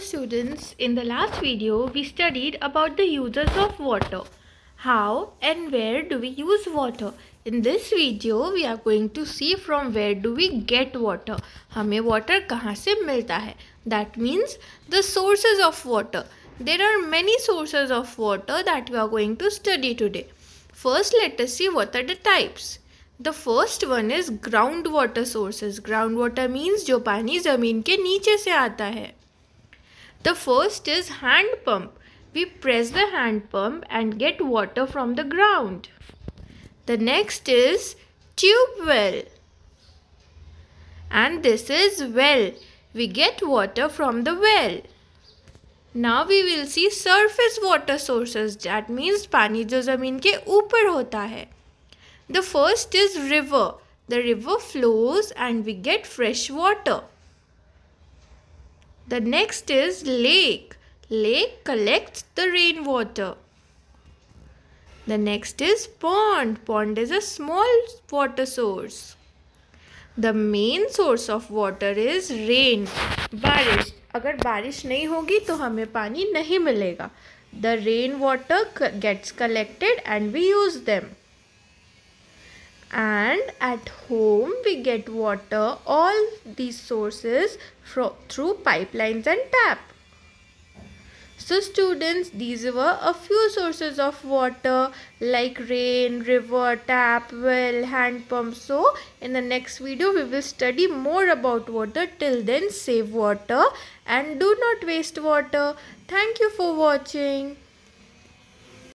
students, in the last video we studied about the uses of water. How and where do we use water? In this video we are going to see from where do we get water. हमें water कहाँ से मिलता है? That means the sources of water. There are many sources of water that we are going to study today. First let us see what are the types. The first one is groundwater sources. Groundwater means जो पानी ज़मीन के नीचे से आता है the first is hand pump. We press the hand pump and get water from the ground. The next is tube well. And this is well. We get water from the well. Now we will see surface water sources. That means पानी जो ज़मीन के ऊपर होता है. The first is river. The river flows and we get fresh water. The next is lake. Lake collects the rainwater. The next is pond. Pond is a small water source. The main source of water is rain. बारिश अगर बारिश नहीं होगी तो हमें पानी नहीं मिलेगा The rain water gets collected and we use them and at home we get water all these sources through pipelines and tap. So students these were a few sources of water like rain river tap well hand pump. So in the next video we will study more about water. Till then save water and do not waste water. Thank you for watching